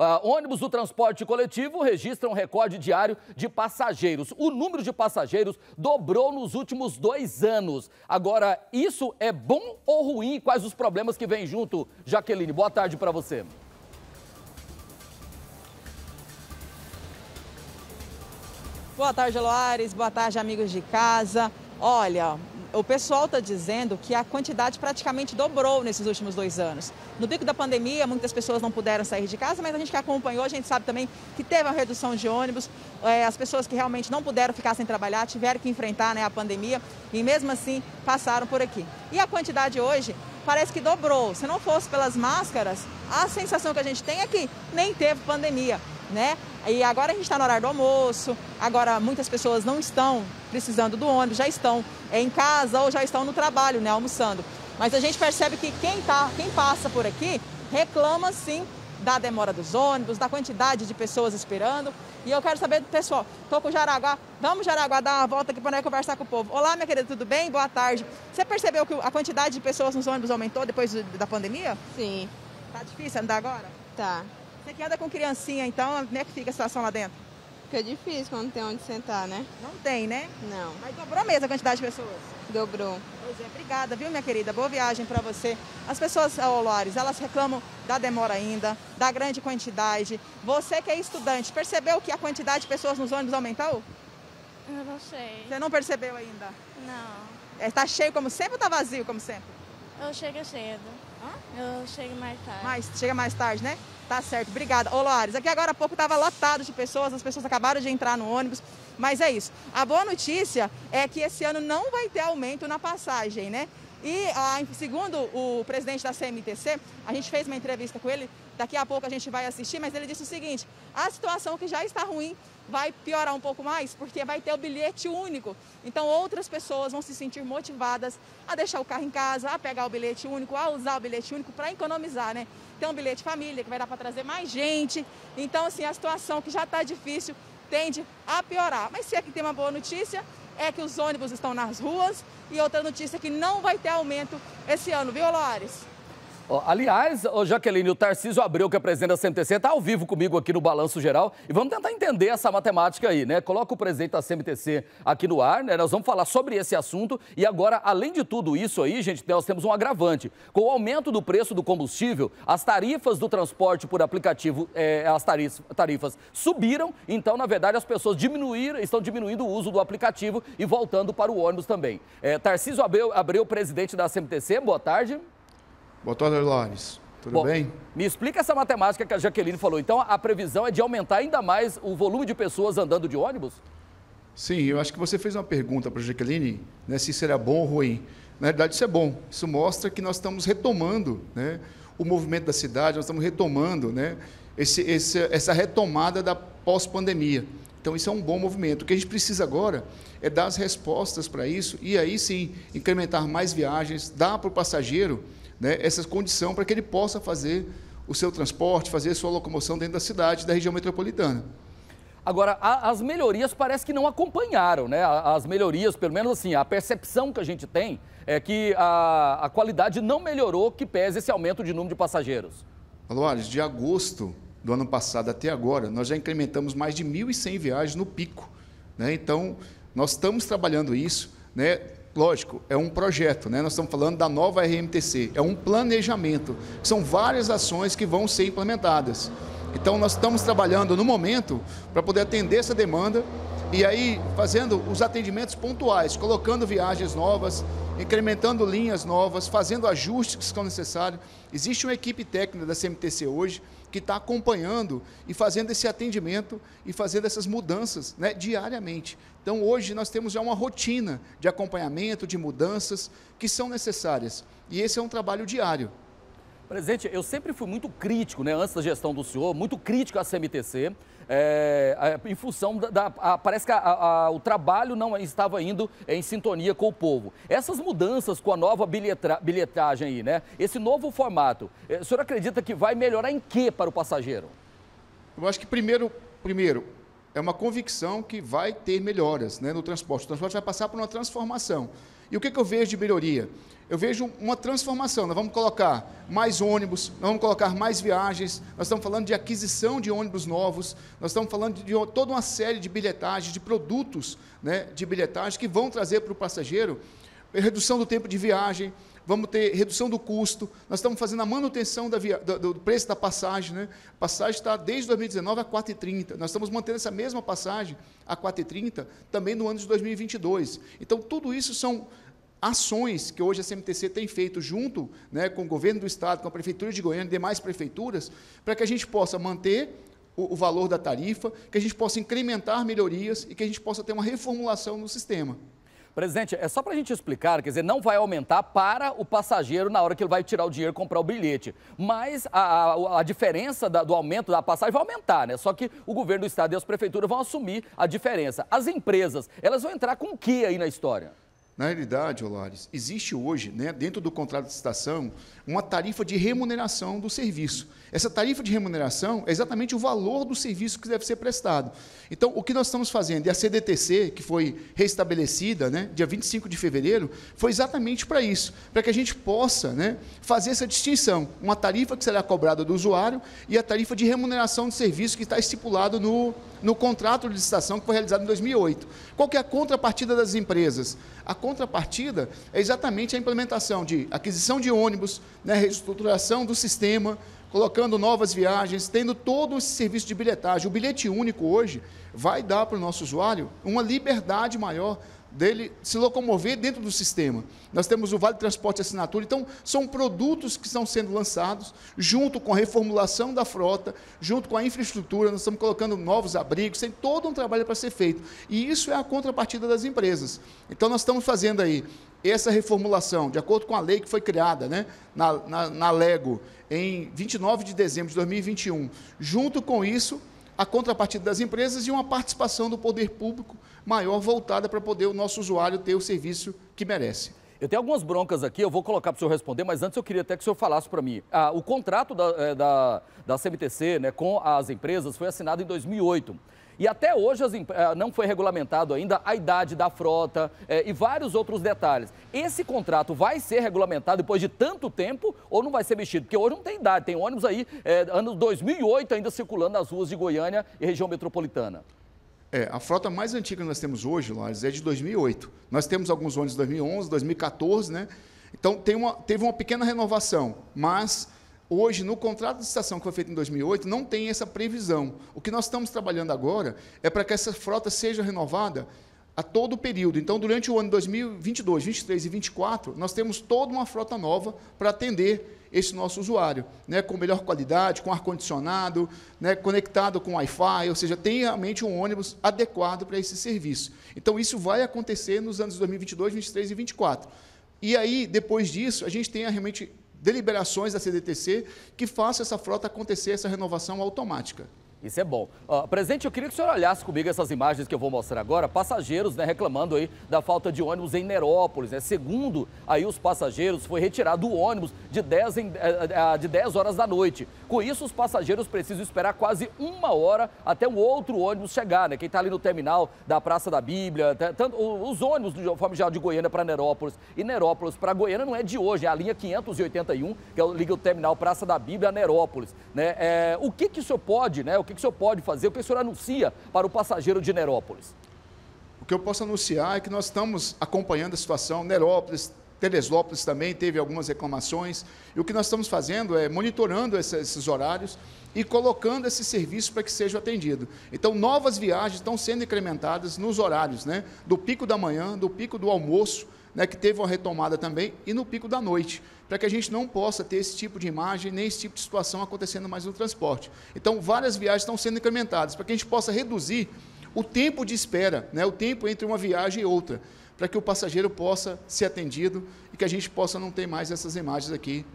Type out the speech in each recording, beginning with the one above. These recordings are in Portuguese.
uh, ônibus do transporte coletivo registram um recorde diário de passageiros. O número de passageiros dobrou nos últimos dois anos. Agora, isso é bom ou ruim? Quais os problemas que vêm junto? Jaqueline, boa tarde para você. Boa tarde, Loares. Boa tarde, amigos de casa. Olha, o pessoal está dizendo que a quantidade praticamente dobrou nesses últimos dois anos. No pico da pandemia, muitas pessoas não puderam sair de casa, mas a gente que acompanhou, a gente sabe também que teve uma redução de ônibus. É, as pessoas que realmente não puderam ficar sem trabalhar tiveram que enfrentar né, a pandemia e mesmo assim passaram por aqui. E a quantidade hoje parece que dobrou. Se não fosse pelas máscaras, a sensação que a gente tem é que nem teve pandemia né? E agora a gente está no horário do almoço, agora muitas pessoas não estão precisando do ônibus, já estão em casa ou já estão no trabalho, né, almoçando. Mas a gente percebe que quem, tá, quem passa por aqui reclama sim da demora dos ônibus, da quantidade de pessoas esperando. E eu quero saber do pessoal, estou com o Jaraguá, vamos Jaraguá dar uma volta aqui para conversar com o povo. Olá, minha querida, tudo bem? Boa tarde. Você percebeu que a quantidade de pessoas nos ônibus aumentou depois da pandemia? Sim. Tá difícil andar agora? Tá. Você que anda com criancinha, então, como é que fica a situação lá dentro? Fica difícil quando tem onde sentar, né? Não tem, né? Não. Mas dobrou mesmo a quantidade de pessoas? Dobrou. Pois é, obrigada, viu, minha querida? Boa viagem para você. As pessoas, ô Loares, elas reclamam da demora ainda, da grande quantidade. Você que é estudante, percebeu que a quantidade de pessoas nos ônibus aumentou? Eu não sei. Você não percebeu ainda? Não. Está é, cheio como sempre ou está vazio como sempre? Eu chego cedo. Hã? Eu chego mais tarde. Mais, chega mais tarde, né? Tá certo, obrigada. Ô, Loares, aqui agora há pouco estava lotado de pessoas, as pessoas acabaram de entrar no ônibus, mas é isso. A boa notícia é que esse ano não vai ter aumento na passagem, né? E, ah, segundo o presidente da CMTC, a gente fez uma entrevista com ele, daqui a pouco a gente vai assistir, mas ele disse o seguinte: a situação que já está ruim vai piorar um pouco mais, porque vai ter o bilhete único. Então, outras pessoas vão se sentir motivadas a deixar o carro em casa, a pegar o bilhete único, a usar o bilhete único para economizar, né? Tem um bilhete família que vai dar para trazer mais gente. Então, assim, a situação que já está difícil tende a piorar. Mas se aqui tem uma boa notícia, é que os ônibus estão nas ruas e outra notícia é que não vai ter aumento esse ano, viu, Lores? Aliás, oh, Jaqueline, o Tarcísio Abreu, que é presidente da CMTC, está ao vivo comigo aqui no Balanço Geral e vamos tentar entender essa matemática aí, né? Coloca o presidente da CMTC aqui no ar, né? Nós vamos falar sobre esse assunto e agora, além de tudo isso aí, gente, nós temos um agravante. Com o aumento do preço do combustível, as tarifas do transporte por aplicativo, eh, as tarifas, subiram, então, na verdade, as pessoas diminuíram, estão diminuindo o uso do aplicativo e voltando para o ônibus também. Eh, Tarcísio Abreu, Abreu, presidente da CMTC, boa tarde. Boa tarde, Lares. Tudo Bom, bem? Me explica essa matemática que a Jaqueline falou. Então, a previsão é de aumentar ainda mais o volume de pessoas andando de ônibus? Sim, eu acho que você fez uma pergunta para a Jaqueline, né, se será bom ou ruim. Na verdade, isso é bom. Isso mostra que nós estamos retomando né, o movimento da cidade, nós estamos retomando né, esse, esse, essa retomada da pós-pandemia. Então, isso é um bom movimento. O que a gente precisa agora é dar as respostas para isso e aí sim incrementar mais viagens, dar para o passageiro né, essa condição para que ele possa fazer o seu transporte, fazer a sua locomoção dentro da cidade, da região metropolitana. Agora, as melhorias parece que não acompanharam, né? As melhorias, pelo menos assim, a percepção que a gente tem é que a, a qualidade não melhorou, que pese esse aumento de número de passageiros. Aloares, de agosto do ano passado até agora, nós já incrementamos mais de 1.100 viagens no pico. Né? Então, nós estamos trabalhando isso. Né? Lógico, é um projeto, né? Nós estamos falando da nova RMTC, é um planejamento. São várias ações que vão ser implementadas. Então nós estamos trabalhando no momento para poder atender essa demanda e aí fazendo os atendimentos pontuais, colocando viagens novas, incrementando linhas novas, fazendo ajustes que são necessários. Existe uma equipe técnica da CMTC hoje que está acompanhando e fazendo esse atendimento e fazendo essas mudanças né, diariamente. Então, hoje, nós temos já uma rotina de acompanhamento, de mudanças que são necessárias. E esse é um trabalho diário. Presidente, eu sempre fui muito crítico, né, antes da gestão do senhor, muito crítico à CMTC, é, em função da. da a, parece que a, a, o trabalho não estava indo em sintonia com o povo. Essas mudanças com a nova bilhetra, bilhetagem aí, né? Esse novo formato, é, o senhor acredita que vai melhorar em quê para o passageiro? Eu acho que primeiro, primeiro é uma convicção que vai ter melhoras né, no transporte. O transporte vai passar por uma transformação. E o que, que eu vejo de melhoria? Eu vejo uma transformação. Nós vamos colocar mais ônibus, nós vamos colocar mais viagens, nós estamos falando de aquisição de ônibus novos, nós estamos falando de, toda uma série de bilhetagens, de produtos né, de bilhetagem que vão trazer para o passageiro redução do tempo de viagem, vamos ter redução do custo, nós estamos fazendo a manutenção via, do, do, preço da passagem. Né? A passagem está desde 2019 a 4,30. Nós estamos mantendo essa mesma passagem a 4,30 também no ano de 2022. Então, tudo isso são ações que hoje a CMTC tem feito junto né, com o governo do Estado, com a Prefeitura de Goiânia e demais prefeituras, para que a gente possa manter o, o valor da tarifa, que a gente possa incrementar melhorias e que a gente possa ter uma reformulação no sistema. Presidente, é só para a gente explicar, quer dizer, não vai aumentar para o passageiro na hora que ele vai tirar o dinheiro e comprar o bilhete. Mas a, a, a diferença da, do aumento da passagem vai aumentar, né? Só que o governo do estado e as prefeituras vão assumir a diferença. As empresas, elas vão entrar com o que aí na história? Na realidade, Olares, existe hoje, né, dentro do contrato de estação, uma tarifa de remuneração do serviço. Essa tarifa de remuneração é exatamente o valor do serviço que deve ser prestado. Então, o que nós estamos fazendo, e a CDTC, que foi restabelecida, né, dia 25 de fevereiro, foi exatamente para isso, para que a gente possa né, fazer essa distinção, uma tarifa que será cobrada do usuário e a tarifa de remuneração do serviço que está estipulado no, no contrato de licitação que foi realizado em 2008. Qual que é a contrapartida das empresas? A contrapartida é exatamente a implementação de aquisição de ônibus, né, reestruturação do sistema, colocando novas viagens, tendo todo esse serviço de bilhetagem. O bilhete único hoje vai dar para o nosso usuário uma liberdade maior dele se locomover dentro do sistema. Nós temos o Vale Transporte Assinatura, então são produtos que estão sendo lançados junto com a reformulação da frota, junto com a infraestrutura, nós estamos colocando novos abrigos, tem todo um trabalho para ser feito. E isso é a contrapartida das empresas. Então nós estamos fazendo aí essa reformulação, de acordo com a lei que foi criada né, na, na, na Lego em 29 de dezembro de 2021. Junto com isso, a contrapartida das empresas e uma participação do poder público maior voltada para poder o nosso usuário ter o serviço que merece. Eu tenho algumas broncas aqui, eu vou colocar para o senhor responder, mas antes eu queria até que o senhor falasse para mim. Ah, o contrato da, eh, da, da CMTC né, com as empresas foi assinado em 2008. E até hoje as, eh, não foi regulamentado ainda a idade da frota é, e vários outros detalhes. Esse contrato vai ser regulamentado depois de tanto tempo ou não vai ser mexido? Porque hoje não tem idade, tem ônibus aí, é, ano 2008 ainda circulando nas ruas de Goiânia e região metropolitana. É, a frota mais antiga que nós temos hoje, Lares, é de 2008. Nós temos alguns ônibus de 2011, 2014, né? Então, uma, teve uma pequena renovação, mas hoje, no contrato de estação que foi feito em 2008, não tem essa previsão. O que nós estamos trabalhando agora é para que essa frota seja renovada a todo o período. Então, durante o ano 2022, 2023 e 2024, nós temos toda uma frota nova para atender esse nosso usuário, né, com melhor qualidade, com ar-condicionado, né, conectado com Wi-Fi, ou seja, tem realmente um ônibus adequado para esse serviço. Então, isso vai acontecer nos anos 2022, 2023 e 2024. E aí, depois disso, a gente tem realmente deliberações da CDTC que façam essa frota acontecer, essa renovação automática. Isso é bom. Uh, presidente, eu queria que o senhor olhasse comigo essas imagens que eu vou mostrar agora. Passageiros né, reclamando aí da falta de ônibus em Nerópolis. Né? Segundo aí os passageiros, foi retirado o ônibus de 10, em, eh, eh, de 10 horas da noite. Com isso, os passageiros precisam esperar quase uma hora até um outro ônibus chegar. Né? Quem está ali no terminal da Praça da Bíblia, tanto, os ônibus, de forma geral, de Goiânia para Nerópolis e Nerópolis para Goiânia não é de hoje, é a linha 581, que é liga o terminal Praça da Bíblia a Nerópolis. Né? É, o que, que o senhor pode, né? O que, que o senhor pode fazer? O que o senhor anuncia para o passageiro de Nerópolis? O que eu posso anunciar é que nós estamos acompanhando a situação. Nerópolis, Teresópolis também teve algumas reclamações. E o que nós estamos fazendo é monitorando esses horários e colocando esse serviço para que seja atendido. Então, novas viagens estão sendo incrementadas nos horários, né? Do pico da manhã, do pico do almoço, né, que teve uma retomada também, e no pico da noite, para que a gente não possa ter esse tipo de imagem, nem esse tipo de situação acontecendo mais no transporte. Então, várias viagens estão sendo incrementadas, para que a gente possa reduzir o tempo de espera, né, o tempo entre uma viagem e outra, para que o passageiro possa ser atendido e que a gente possa não ter mais essas imagens aqui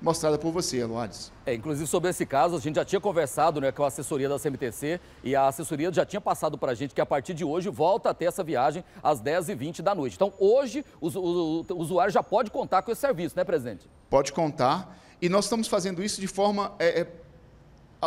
mostrada por você, Aloares. É, inclusive sobre esse caso, a gente já tinha conversado né, com a assessoria da CMTC e a assessoria já tinha passado para a gente que a partir de hoje volta a ter essa viagem às 10h20 da noite. Então, hoje, o, o, o usuário já pode contar com esse serviço, né, presidente? Pode contar. E nós estamos fazendo isso de forma é, é,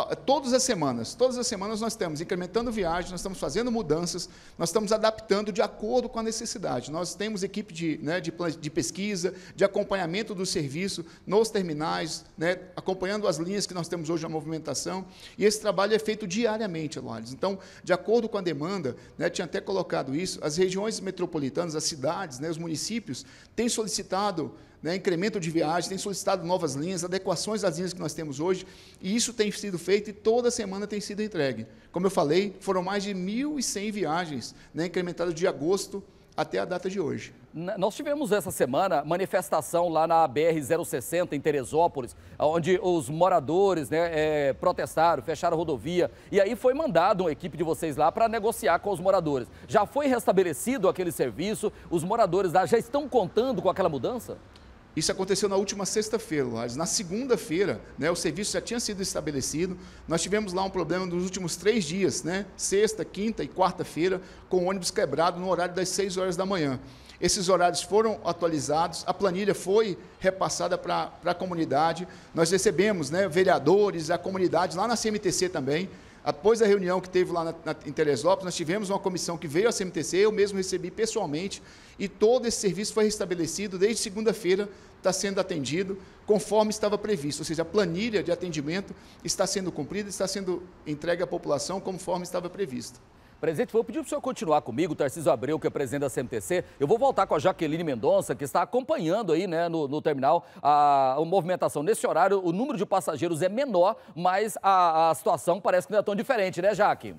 todas as semanas, todas as semanas nós estamos incrementando viagens, nós estamos fazendo mudanças, nós estamos adaptando de acordo com a necessidade. Nós temos equipe de, né, de, de pesquisa, de acompanhamento do serviço nos terminais, né, acompanhando as linhas que nós temos hoje na movimentação, e esse trabalho é feito diariamente, Lourdes. Então, de acordo com a demanda, né, tinha até colocado isso, as regiões metropolitanas, as cidades, né, os municípios, têm solicitado né, incremento de viagens, tem solicitado novas linhas, adequações das linhas que nós temos hoje, e isso tem sido feito e toda semana tem sido entregue. Como eu falei, foram mais de 1.100 viagens né, incrementadas de agosto até a data de hoje. Nós tivemos essa semana manifestação lá na BR-060, em Teresópolis, onde os moradores né, é, protestaram, fecharam a rodovia. E aí foi mandado uma equipe de vocês lá para negociar com os moradores. Já foi restabelecido aquele serviço? Os moradores lá já estão contando com aquela mudança? Isso aconteceu na última sexta-feira, Na segunda-feira, né, o serviço já tinha sido estabelecido. Nós tivemos lá um problema nos últimos três dias, né? Sexta, quinta e quarta-feira, com o ônibus quebrado no horário das 6 horas da manhã. Esses horários foram atualizados, a planilha foi repassada para a comunidade. Nós recebemos né, vereadores, a comunidade lá na CMTC também. Após a reunião que teve lá na, na, em Teresópolis, nós tivemos uma comissão que veio à CMTC, eu mesmo recebi pessoalmente, e todo esse serviço foi restabelecido desde segunda-feira está sendo atendido conforme estava previsto, ou seja, a planilha de atendimento está sendo cumprida, está sendo entregue à população conforme estava previsto. Presidente, vou pedir para o senhor continuar comigo, Tarcísio Abreu, que é presidente da CMTC. Eu vou voltar com a Jaqueline Mendonça, que está acompanhando aí né, no, no terminal a, a, movimentação. Nesse horário, o número de passageiros é menor, mas a, a situação parece que não é tão diferente, né, Jaque?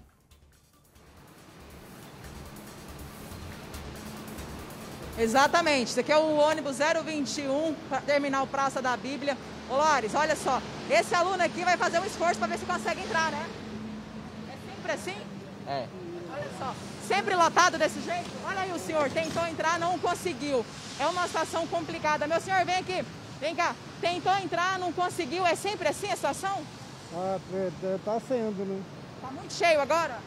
Exatamente. Esse aqui é o ônibus 021, terminal Praça da Bíblia. Ô Lores, olha só. Esse aluno aqui vai fazer um esforço para ver se consegue entrar, né? É sempre assim? É. Olha só. Sempre lotado desse jeito? Olha aí o senhor, tentou entrar, não conseguiu. É uma situação complicada. Meu senhor, vem aqui. Vem cá. Tentou entrar, não conseguiu. É sempre assim a situação? Ah, tá sendo, né? Tá muito cheio agora?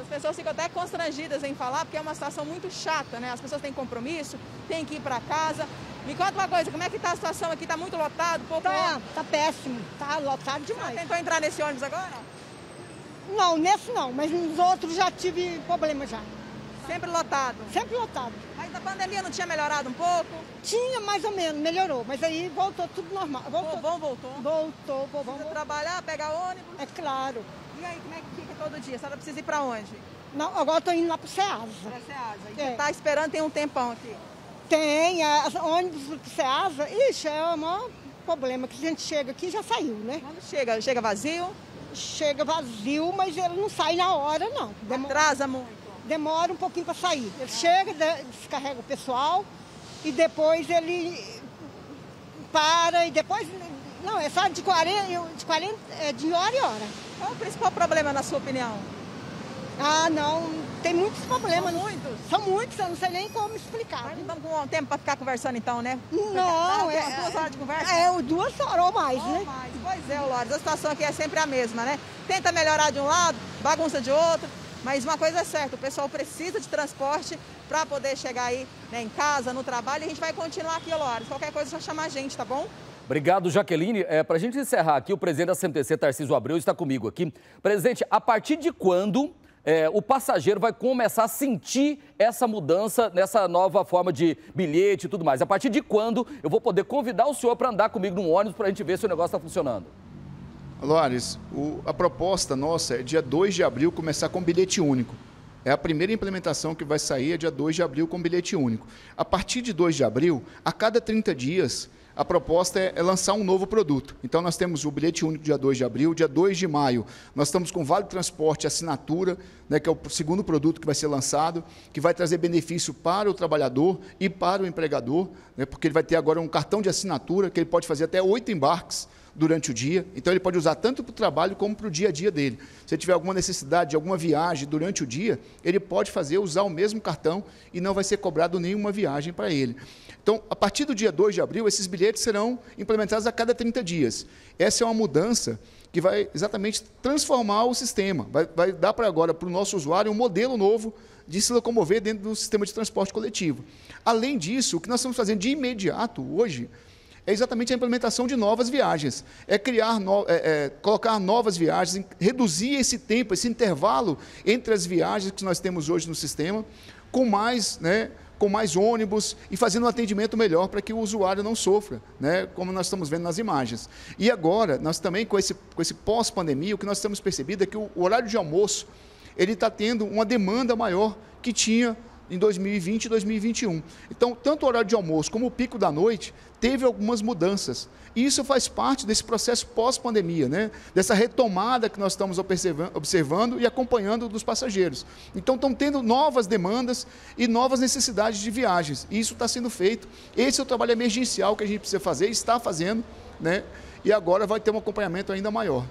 As pessoas ficam até constrangidas em falar, porque é uma situação muito chata, né? As pessoas têm compromisso, têm que ir para casa. Me conta uma coisa, como é que tá a situação aqui? Tá muito lotado? Pouco tá, tá péssimo, tá lotado demais. Você tentou entrar nesse ônibus agora? Não, nesse não, mas nos outros já tive problema já. Sempre lotado? Sempre lotado. Mas a pandemia não tinha melhorado um pouco? Tinha, mais ou menos, melhorou. Mas aí voltou tudo normal. Voltou. Bom, voltou? Voltou, bom. Precisa trabalhar, pegar ônibus? É claro. E aí, como é que fica todo dia? A senhora precisa ir para onde? Não, agora eu tô indo lá pro Ceasa. Pra Ceasa. E é. você tá esperando, tem um tempão aqui? Tem, é, ônibus pro Ceasa, ixi, é o maior problema, que a gente chega aqui já saiu, né? Quando chega? Chega vazio? Chega vazio, mas ele não sai na hora, não. Demora, Atrasa muito? Demora um pouquinho para sair. Ele chega, descarrega o pessoal e depois ele para e depois... Não, é só de 40, de 40, é de hora em hora. Qual o principal problema, na sua opinião? Ah, não. Tem muitos problemas. São muitos? São muitos, eu não sei nem como explicar. Mas não estamos com tempo para ficar conversando então, né? Não, é... Duas horas de conversa? É, duas horas ou mais, ou né? Mais. Pois é, Lores, a situação aqui é sempre a mesma, né? Tenta melhorar de um lado, bagunça de outro, mas uma coisa é certa, o pessoal precisa de transporte para poder chegar aí né, em casa, no trabalho, e a gente vai continuar aqui, Lores. Qualquer coisa é só chamar a gente, tá bom? Obrigado, Jaqueline. É, Para a gente encerrar aqui, o presidente da CMTC, Tarcísio Abreu, está comigo aqui. Presidente, a partir de quando é, o passageiro vai começar a sentir essa mudança nessa nova forma de bilhete e tudo mais? A partir de quando eu vou poder convidar o senhor para andar comigo num ônibus para a gente ver se o negócio está funcionando? Loares, o, a proposta nossa é dia 2 de abril começar com bilhete único. É a primeira implementação que vai sair é dia 2 de abril com bilhete único. A partir de 2 de abril, a cada 30 dias, a proposta é, é, lançar um novo produto. Então, nós temos o bilhete único dia 2 de abril, dia 2 de maio, nós estamos com Vale Transporte Assinatura, né, que é o segundo produto que vai ser lançado, que vai trazer benefício para o trabalhador e para o empregador, né, porque ele vai ter agora um cartão de assinatura, que ele pode fazer até oito embarques durante o dia. Então, ele pode usar tanto para o trabalho como para o dia a dia dele. Se ele tiver alguma necessidade de alguma viagem durante o dia, ele pode fazer, usar o mesmo cartão e não vai ser cobrado nenhuma viagem para ele. Então, a partir do dia 2 de abril, esses bilhetes serão implementados a cada 30 dias. Essa é uma mudança que vai exatamente transformar o sistema. Vai, vai dar para agora, para o nosso usuário, um modelo novo de se locomover dentro do sistema de transporte coletivo. Além disso, o que nós estamos fazendo de imediato hoje é exatamente a implementação de novas viagens. É criar, no, é, é, colocar novas viagens, reduzir esse tempo, esse intervalo entre as viagens que nós temos hoje no sistema, com mais, né, com mais ônibus e fazendo um atendimento melhor para que o usuário não sofra, né, como nós estamos vendo nas imagens. E agora, nós também, com esse, com esse pós-pandemia, o que nós temos percebido é que o, o horário de almoço ele está tendo uma demanda maior que tinha em 2020 e 2021. Então, tanto o horário de almoço como o pico da noite teve algumas mudanças. E isso faz parte desse processo pós-pandemia, né? dessa retomada que nós estamos observando e acompanhando dos passageiros. Então, estão tendo novas demandas e novas necessidades de viagens. E isso está sendo feito. Esse é o trabalho emergencial que a gente precisa fazer, está fazendo, né? e agora vai ter um acompanhamento ainda maior.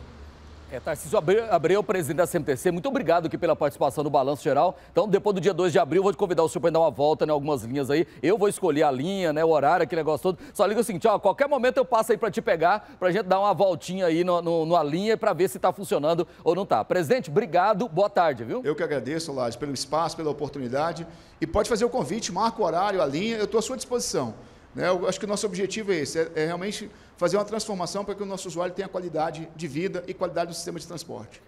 É, Tarcísio Abreu, presidente da CMTC, muito obrigado aqui pela participação no Balanço Geral. Então, depois do dia 2 de abril, vou te convidar o senhor para dar uma volta em né, algumas linhas aí. Eu vou escolher a linha, né, o horário, aquele negócio todo. Só liga o seguinte, ó, qualquer momento eu passo aí para te pegar, para a gente dar uma voltinha aí no, no, numa linha para ver se está funcionando ou não está. Presidente, obrigado, boa tarde, viu? Eu que agradeço, Lage, pelo espaço, pela oportunidade. E pode fazer o convite, marca o horário, a linha, eu estou à sua disposição. Né? Eu acho que o nosso objetivo é esse, é, é realmente fazer uma transformação para que o nosso usuário tenha qualidade de vida e qualidade do sistema de transporte.